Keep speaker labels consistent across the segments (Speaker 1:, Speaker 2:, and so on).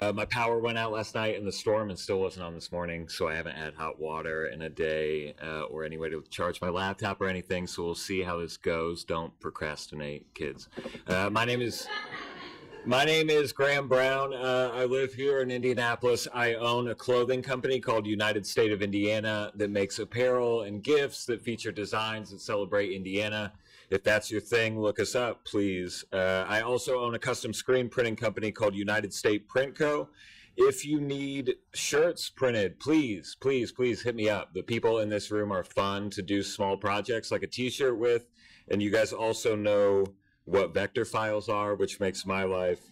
Speaker 1: Uh, my power went out last night in the storm and still wasn't on this morning, so I haven't had hot water in a day uh, or any way to charge my laptop or anything. So we'll see how this goes. Don't procrastinate, kids. Uh, my name is. My name is Graham Brown. Uh, I live here in Indianapolis. I own a clothing company called United State of Indiana that makes apparel and gifts that feature designs that celebrate Indiana. If that's your thing, look us up, please. Uh, I also own a custom screen printing company called United State Print Co. If you need shirts printed, please, please, please hit me up. The people in this room are fun to do small projects like a t shirt with. And you guys also know what vector files are, which makes my life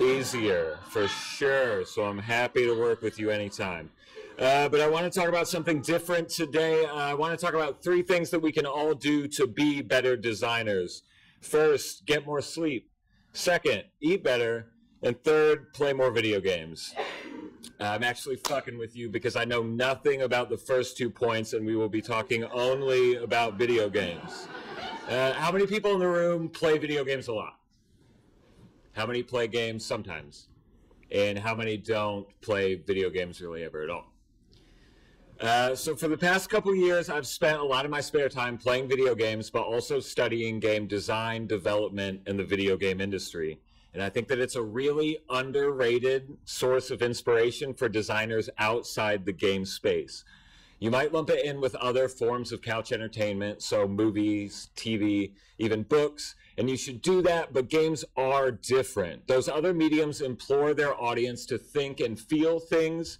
Speaker 1: easier for sure. So I'm happy to work with you anytime. Uh, but I want to talk about something different today. Uh, I want to talk about three things that we can all do to be better designers. First, get more sleep. Second, eat better. And third, play more video games. I'm actually fucking with you because I know nothing about the first two points, and we will be talking only about video games. Uh, how many people in the room play video games a lot? How many play games sometimes? And how many don't play video games really ever at all? Uh, so for the past couple years, I've spent a lot of my spare time playing video games, but also studying game design, development, and the video game industry. And I think that it's a really underrated source of inspiration for designers outside the game space. You might lump it in with other forms of couch entertainment, so movies, TV, even books, and you should do that, but games are different. Those other mediums implore their audience to think and feel things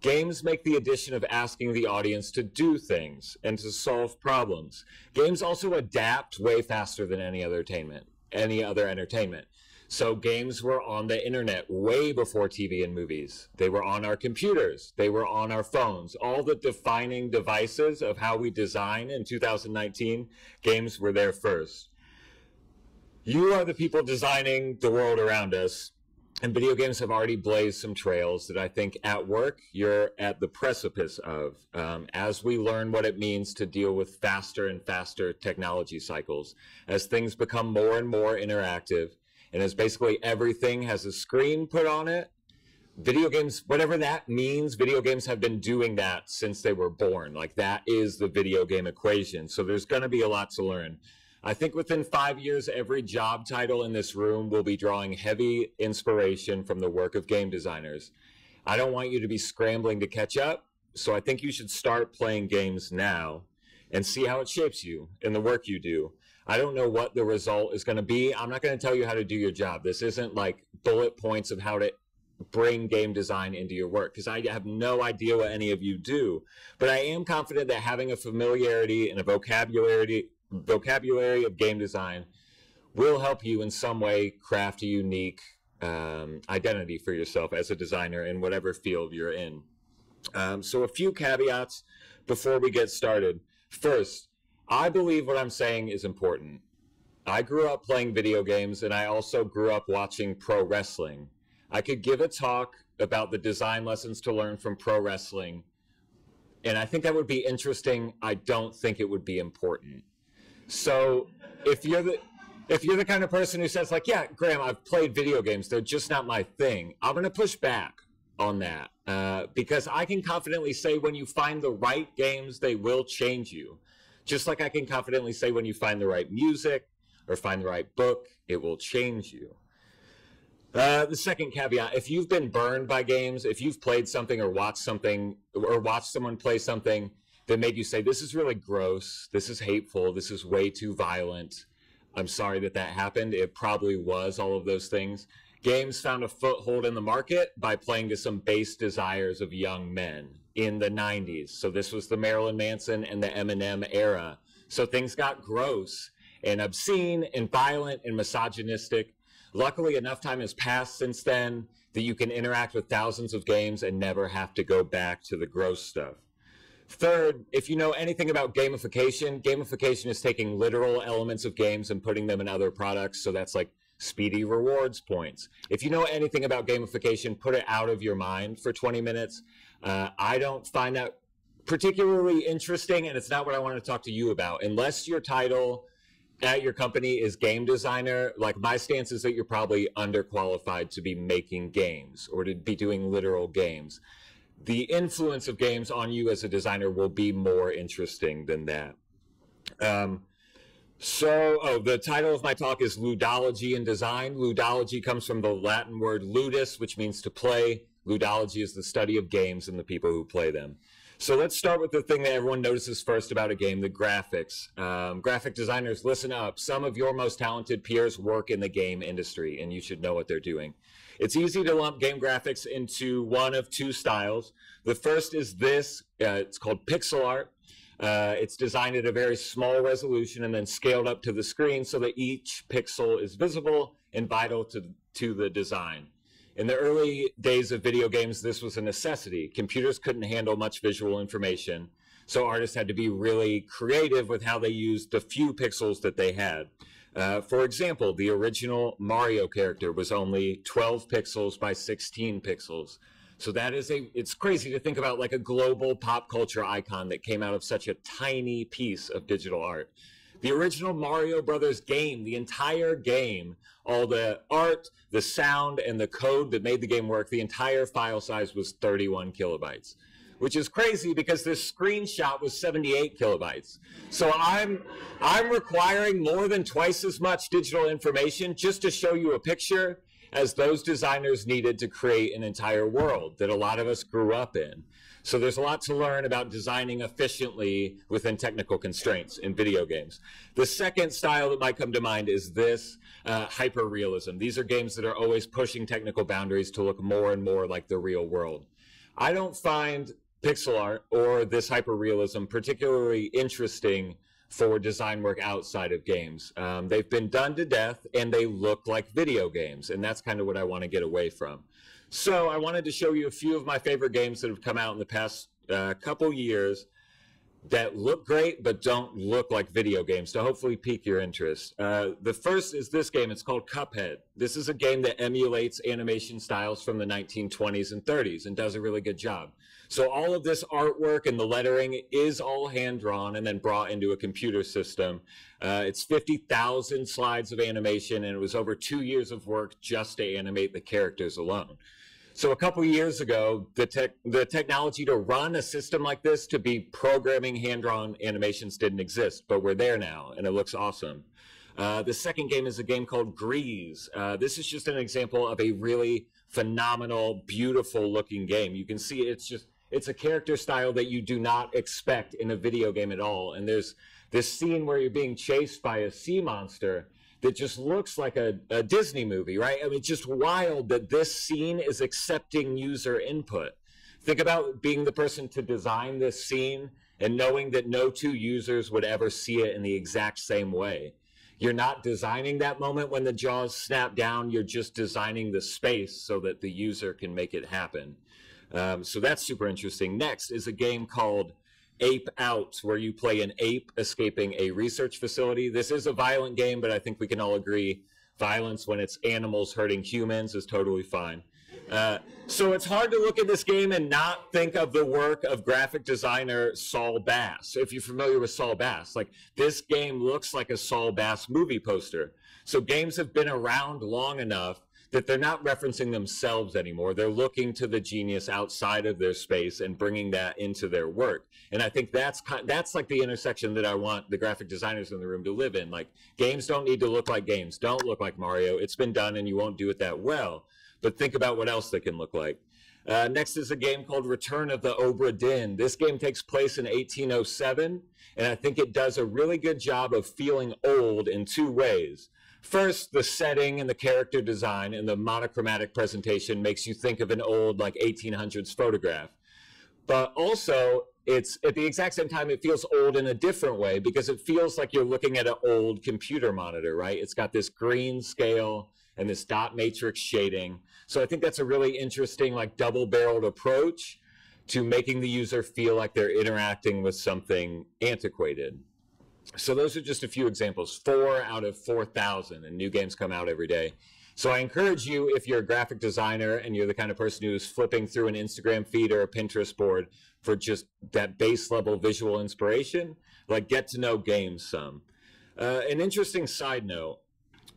Speaker 1: Games make the addition of asking the audience to do things and to solve problems. Games also adapt way faster than any other entertainment, any other entertainment. So games were on the internet way before TV and movies. They were on our computers. They were on our phones. All the defining devices of how we design in 2019, games were there first. You are the people designing the world around us and video games have already blazed some trails that I think at work you're at the precipice of um, as we learn what it means to deal with faster and faster technology cycles, as things become more and more interactive, and as basically everything has a screen put on it. Video games, whatever that means, video games have been doing that since they were born. Like that is the video game equation. So there's going to be a lot to learn. I think within five years, every job title in this room will be drawing heavy inspiration from the work of game designers. I don't want you to be scrambling to catch up, so I think you should start playing games now and see how it shapes you in the work you do. I don't know what the result is going to be. I'm not going to tell you how to do your job. This isn't like bullet points of how to bring game design into your work because I have no idea what any of you do. But I am confident that having a familiarity and a vocabulary vocabulary of game design will help you in some way craft a unique um, identity for yourself as a designer in whatever field you're in. Um, so, a few caveats before we get started. First, I believe what I'm saying is important. I grew up playing video games and I also grew up watching pro wrestling. I could give a talk about the design lessons to learn from pro wrestling, and I think that would be interesting. I don't think it would be important. So if you're the if you're the kind of person who says like, yeah, Graham, I've played video games, they're just not my thing. I'm going to push back on that uh, because I can confidently say when you find the right games, they will change you. Just like I can confidently say when you find the right music or find the right book, it will change you. Uh, the second caveat: if you've been burned by games, if you've played something or watched something or watched someone play something that made you say, this is really gross, this is hateful, this is way too violent. I'm sorry that that happened. It probably was all of those things. Games found a foothold in the market by playing to some base desires of young men in the 90s. So this was the Marilyn Manson and the Eminem era. So things got gross and obscene and violent and misogynistic. Luckily, enough time has passed since then that you can interact with thousands of games and never have to go back to the gross stuff. Third, if you know anything about gamification, gamification is taking literal elements of games and putting them in other products. So that's like speedy rewards points. If you know anything about gamification, put it out of your mind for 20 minutes. Uh, I don't find that particularly interesting, and it's not what I want to talk to you about. Unless your title at your company is game designer, like my stance is that you're probably underqualified to be making games or to be doing literal games. The influence of games on you as a designer will be more interesting than that. Um, so, oh, the title of my talk is Ludology and Design. Ludology comes from the Latin word ludus, which means to play. Ludology is the study of games and the people who play them. So let's start with the thing that everyone notices first about a game, the graphics. Um, graphic designers, listen up. Some of your most talented peers work in the game industry, and you should know what they're doing. It's easy to lump game graphics into one of two styles. The first is this. Uh, it's called pixel art. Uh, it's designed at a very small resolution and then scaled up to the screen so that each pixel is visible and vital to, to the design. In the early days of video games, this was a necessity. Computers couldn't handle much visual information, so artists had to be really creative with how they used the few pixels that they had. Uh, for example, the original Mario character was only 12 pixels by 16 pixels. So that is a, it's crazy to think about like a global pop culture icon that came out of such a tiny piece of digital art. The original Mario Brothers game, the entire game, all the art, the sound, and the code that made the game work, the entire file size was 31 kilobytes, which is crazy because this screenshot was 78 kilobytes. So I'm, I'm requiring more than twice as much digital information just to show you a picture as those designers needed to create an entire world that a lot of us grew up in. So there's a lot to learn about designing efficiently within technical constraints in video games. The second style that might come to mind is this uh, hyper-realism. These are games that are always pushing technical boundaries to look more and more like the real world. I don't find pixel art or this hyper-realism particularly interesting for design work outside of games. Um, they've been done to death and they look like video games, and that's kind of what I want to get away from. So I wanted to show you a few of my favorite games that have come out in the past uh, couple years that look great but don't look like video games to hopefully pique your interest. Uh, the first is this game. It's called Cuphead. This is a game that emulates animation styles from the 1920s and 30s and does a really good job. So all of this artwork and the lettering is all hand drawn and then brought into a computer system. Uh, it's 50,000 slides of animation and it was over two years of work just to animate the characters alone. So a couple years ago, the tech, the technology to run a system like this, to be programming hand-drawn animations didn't exist, but we're there now, and it looks awesome. Uh, the second game is a game called Gris. Uh, this is just an example of a really phenomenal, beautiful looking game. You can see it's just, it's a character style that you do not expect in a video game at all. And there's this scene where you're being chased by a sea monster that just looks like a, a Disney movie, right? I mean, it's just wild that this scene is accepting user input. Think about being the person to design this scene and knowing that no two users would ever see it in the exact same way. You're not designing that moment when the jaws snap down, you're just designing the space so that the user can make it happen. Um, so that's super interesting. Next is a game called Ape Out, where you play an ape escaping a research facility. This is a violent game, but I think we can all agree violence when it's animals hurting humans is totally fine. Uh, so it's hard to look at this game and not think of the work of graphic designer Saul Bass. If you're familiar with Saul Bass, like this game looks like a Saul Bass movie poster. So games have been around long enough that they're not referencing themselves anymore. They're looking to the genius outside of their space and bringing that into their work. And I think that's that's like the intersection that I want the graphic designers in the room to live in. Like games don't need to look like games. Don't look like Mario. It's been done and you won't do it that well. But think about what else they can look like. Uh, next is a game called Return of the Obra Dinn. This game takes place in 1807, and I think it does a really good job of feeling old in two ways. First, the setting and the character design and the monochromatic presentation makes you think of an old, like 1800s photograph. But also, it's at the exact same time, it feels old in a different way because it feels like you're looking at an old computer monitor, right? It's got this green scale and this dot matrix shading. So I think that's a really interesting, like double barreled approach to making the user feel like they're interacting with something antiquated. So those are just a few examples, four out of 4,000, and new games come out every day. So I encourage you, if you're a graphic designer and you're the kind of person who's flipping through an Instagram feed or a Pinterest board for just that base level visual inspiration, like get to know games some. Uh, an interesting side note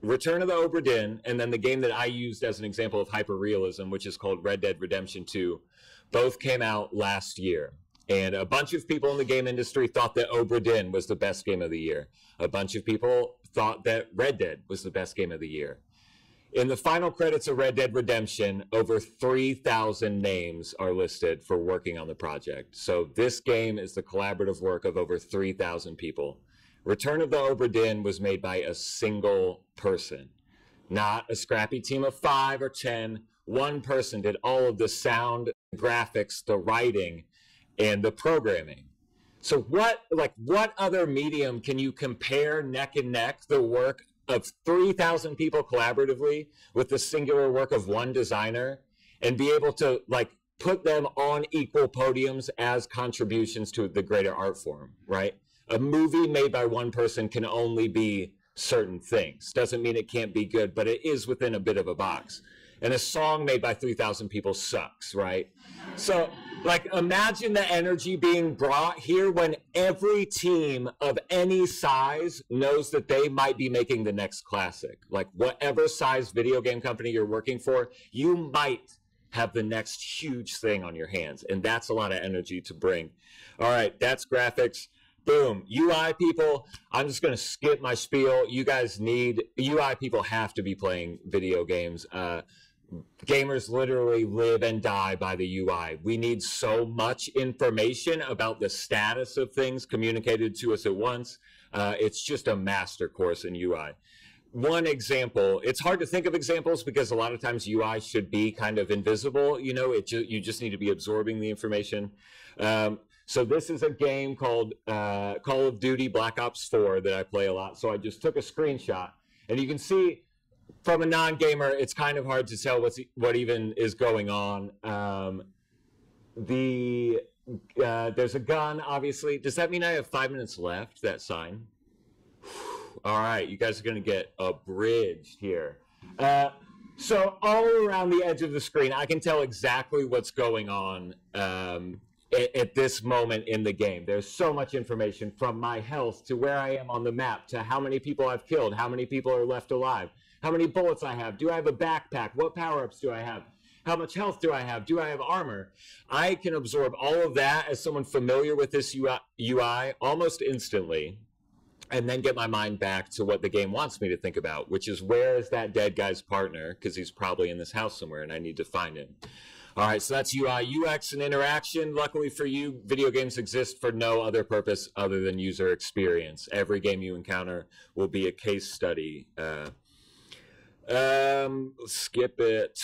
Speaker 1: Return of the Obra Dinn, and then the game that I used as an example of hyperrealism, which is called Red Dead Redemption 2, both came out last year. And a bunch of people in the game industry thought that Obra was the best game of the year. A bunch of people thought that Red Dead was the best game of the year. In the final credits of Red Dead Redemption, over 3,000 names are listed for working on the project. So this game is the collaborative work of over 3,000 people. Return of the Obra was made by a single person, not a scrappy team of five or ten. One person did all of the sound, graphics, the writing, and the programming. So what, like, what other medium can you compare neck and neck the work of 3,000 people collaboratively with the singular work of one designer and be able to, like, put them on equal podiums as contributions to the greater art form, right? a movie made by one person can only be certain things. Doesn't mean it can't be good, but it is within a bit of a box. And a song made by 3,000 people sucks, right? So, like, imagine the energy being brought here when every team of any size knows that they might be making the next classic. Like, whatever size video game company you're working for, you might have the next huge thing on your hands. And that's a lot of energy to bring. All right, that's graphics boom ui people i'm just going to skip my spiel you guys need ui people have to be playing video games uh, gamers literally live and die by the ui we need so much information about the status of things communicated to us at once. Uh, it's just a master course in ui one example it's hard to think of examples because a lot of times ui should be kind of invisible you know it ju- you just need to be absorbing the information. Um, so this is a game called uh, Call of Duty Black Ops 4 that I play a lot. So I just took a screenshot, and you can see from a non-gamer, it's kind of hard to tell what's what even is going on. Um, the uh, there's a gun, obviously. Does that mean I have five minutes left? That sign. All right, you guys are going to get abridged here. Uh, so all around the edge of the screen, I can tell exactly what's going on. Um, at, at this moment in the game. There's so much information from my health to where I am on the map to how many people I've killed, how many people are left alive, how many bullets I have, do I have a backpack, what power ups do I have? How much health do I have? Do I have armor? I can absorb all of that as someone familiar with this UI, almost instantly and then get my mind back to what the game wants me to think about, which is where is that dead guy's partner? Because he's probably in this house somewhere and I need to find him. All right, so that's UI, UX, and interaction. Luckily for you, video games exist for no other purpose other than user experience. Every game you encounter will be a case study. Uh, um, skip it.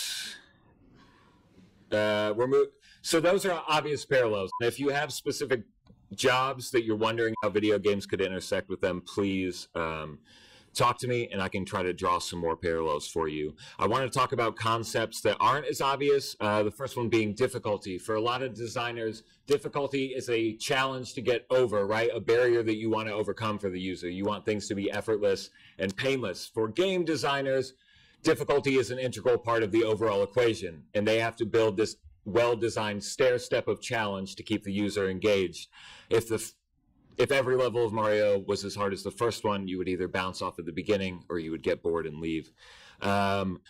Speaker 1: Uh, remove. So those are obvious parallels. And if you have specific jobs that you're wondering how video games could intersect with them, please um, talk to me and I can try to draw some more parallels for you. I want to talk about concepts that aren't as obvious. Uh, the first one being difficulty. For a lot of designers, difficulty is a challenge to get over, right? A barrier that you want to overcome for the user. You want things to be effortless and painless. For game designers, difficulty is an integral part of the overall equation, and they have to build this well-designed stair step of challenge to keep the user engaged. If the if every level of Mario was as hard as the first one, you would either bounce off at the beginning or you would get bored and leave. Um,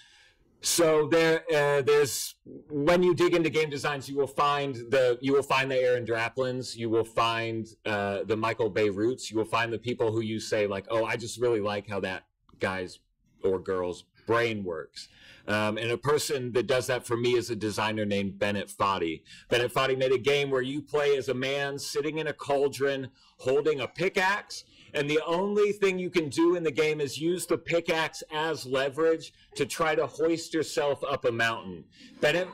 Speaker 1: so there, uh, there's when you dig into game designs, you will find the you will find the Aaron Draplins, you will find uh, the Michael Bieruts, you will find the people who you say like, oh, I just really like how that guy's or girl's brain works. Um, and a person that does that for me is a designer named Bennett Foddy. Bennett Foddy made a game where you play as a man sitting in a cauldron holding a pickaxe. And the only thing you can do in the game is use the pickaxe as leverage to try to hoist yourself up a mountain. Bennett,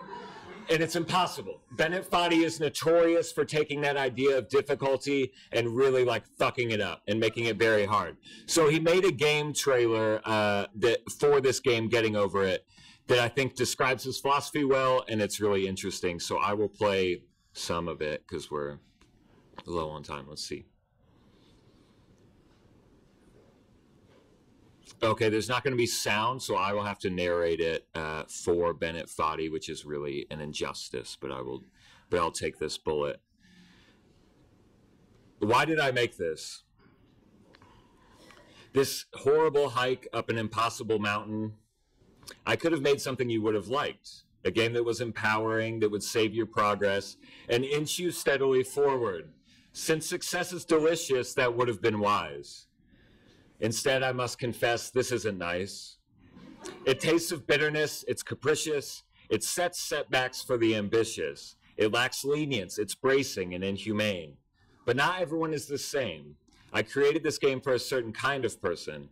Speaker 1: and it's impossible. Bennett Foddy is notorious for taking that idea of difficulty and really like fucking it up and making it very hard. So he made a game trailer uh, that for this game, Getting Over It, that I think describes his philosophy well, and it's really interesting. So I will play some of it because we're low on time. Let's see. Okay, there's not going to be sound, so I will have to narrate it uh, for Bennett Foddy, which is really an injustice. But I will, but I'll take this bullet. Why did I make this? this horrible hike up an impossible mountain, I could have made something you would have liked. A game that was empowering, that would save your progress, and inch you steadily forward. Since success is delicious, that would have been wise. Instead, I must confess, this isn't nice. It tastes of bitterness, it's capricious, it sets setbacks for the ambitious. It lacks lenience, it's bracing and inhumane. But not everyone is the same. I created this game for a certain kind of person,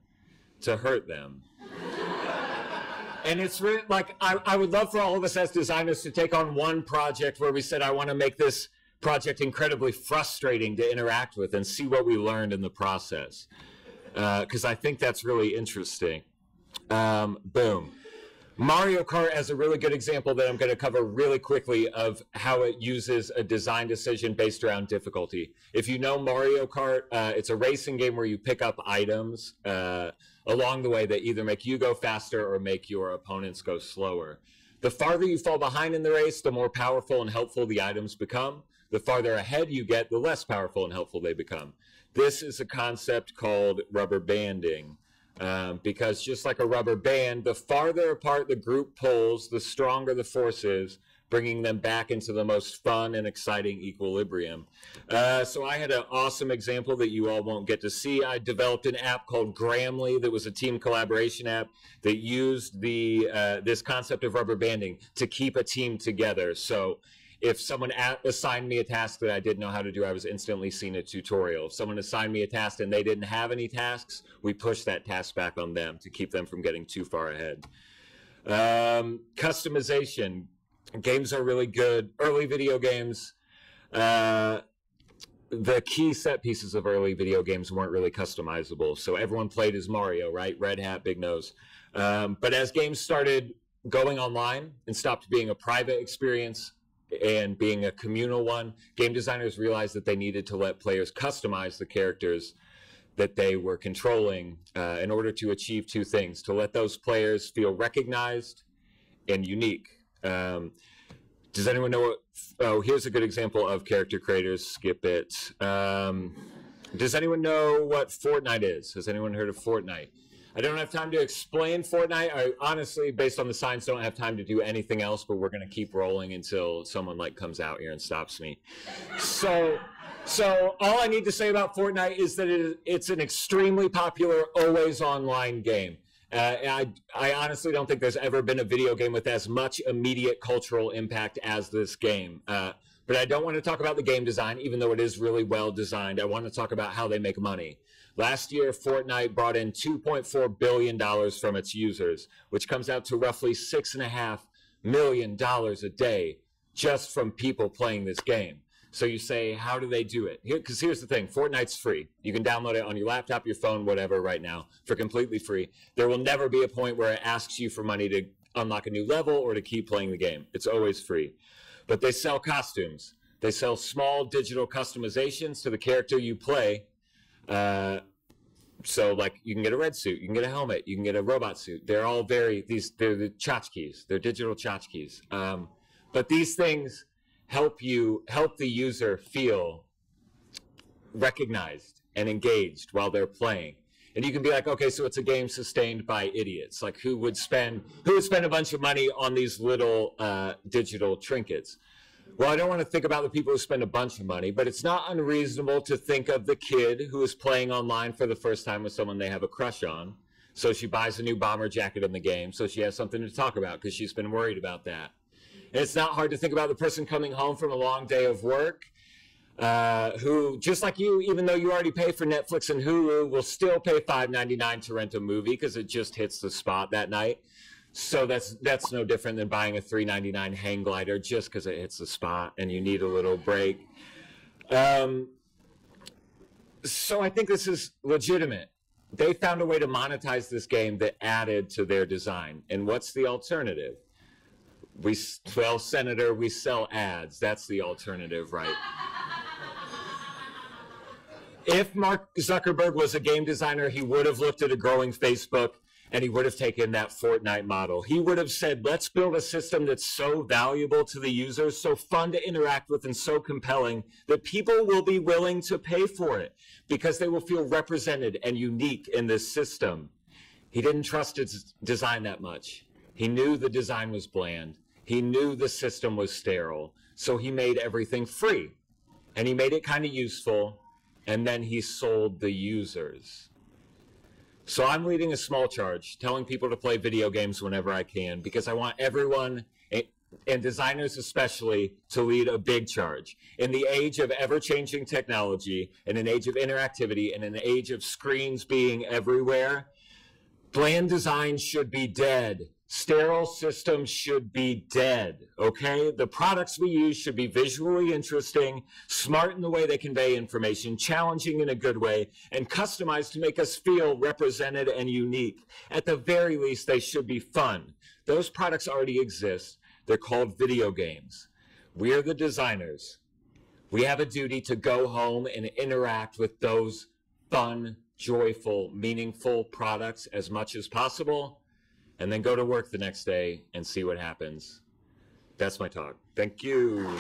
Speaker 1: to hurt them. and it's really like, I, I would love for all of us as designers to take on one project where we said, I want to make this project incredibly frustrating to interact with and see what we learned in the process. Because uh, I think that's really interesting. Um, boom. Mario Kart as a really good example that I'm going to cover really quickly of how it uses a design decision based around difficulty. If you know Mario Kart, uh, it's a racing game where you pick up items uh, along the way that either make you go faster or make your opponents go slower. The farther you fall behind in the race, the more powerful and helpful the items become. The farther ahead you get, the less powerful and helpful they become. This is a concept called rubber banding. Um, because just like a rubber band, the farther apart the group pulls, the stronger the force is, bringing them back into the most fun and exciting equilibrium. Uh, so I had an awesome example that you all won't get to see. I developed an app called Gramly that was a team collaboration app that used the uh, this concept of rubber banding to keep a team together. So if someone assigned me a task that I didn't know how to do, I was instantly seen a tutorial. If someone assigned me a task and they didn't have any tasks, we pushed that task back on them to keep them from getting too far ahead. Um, customization. Games are really good. Early video games. Uh, the key set pieces of early video games weren't really customizable. So everyone played as Mario, right? Red hat, big nose. Um, but as games started going online and stopped being a private experience, and being a communal one, game designers realized that they needed to let players customize the characters that they were controlling uh, in order to achieve two things to let those players feel recognized and unique. Um, does anyone know what? Oh, here's a good example of character creators. Skip it. Um, does anyone know what Fortnite is? Has anyone heard of Fortnite? I don't have time to explain Fortnite. I honestly, based on the science, don't have time to do anything else. But we're going to keep rolling until someone like comes out here and stops me. So, so all I need to say about Fortnite is that it, it's an extremely popular, always online game. Uh, I, I honestly don't think there's ever been a video game with as much immediate cultural impact as this game. Uh, but I don't want to talk about the game design, even though it is really well designed. I want to talk about how they make money. Last year, Fortnite brought in $2.4 billion from its users, which comes out to roughly $6.5 million a day just from people playing this game. So you say, how do they do it? Because Here, here's the thing Fortnite's free. You can download it on your laptop, your phone, whatever, right now for completely free. There will never be a point where it asks you for money to unlock a new level or to keep playing the game. It's always free. But they sell costumes, they sell small digital customizations to the character you play uh, so like you can get a red suit, you can get a helmet, you can get a robot suit. They're all very these they're the tchotchkes. They're digital tchotchkes. Um, but these things help you help the user feel recognized and engaged while they're playing. And you can be like, okay, so it's a game sustained by idiots. Like who would spend who would spend a bunch of money on these little uh, digital trinkets? Well, I don't want to think about the people who spend a bunch of money, but it's not unreasonable to think of the kid who is playing online for the first time with someone they have a crush on. So she buys a new bomber jacket in the game so she has something to talk about because she's been worried about that. And it's not hard to think about the person coming home from a long day of work uh, who, just like you, even though you already pay for Netflix and Hulu, will still pay $5.99 to rent a movie because it just hits the spot that night. So that's that's no different than buying a 399 hang glider just because it hits the spot and you need a little break. Um, so I think this is legitimate. They found a way to monetize this game that added to their design. And what's the alternative? We well, Senator, we sell ads. That's the alternative, right? If Mark Zuckerberg was a game designer, he would have looked at a growing Facebook and he would have taken that Fortnite model. He would have said, let's build a system that's so valuable to the users, so fun to interact with, and so compelling that people will be willing to pay for it because they will feel represented and unique in this system. He didn't trust its design that much. He knew the design was bland. He knew the system was sterile. So he made everything free and he made it kind of useful. And then he sold the users. So I'm leading a small charge, telling people to play video games whenever I can, because I want everyone, and designers especially, to lead a big charge. In the age of ever-changing technology, in an age of interactivity, in an age of screens being everywhere, bland design should be dead sterile systems should be dead, okay? The products we use should be visually interesting, smart in the way they convey information, challenging in a good way, and customized to make us feel represented and unique. At the very least, they should be fun. Those products already exist. They're called video games. We are the designers. We have a duty to go home and interact with those fun, joyful, meaningful products as much as possible and then go to work the next day and see what happens. That's my talk. Thank you.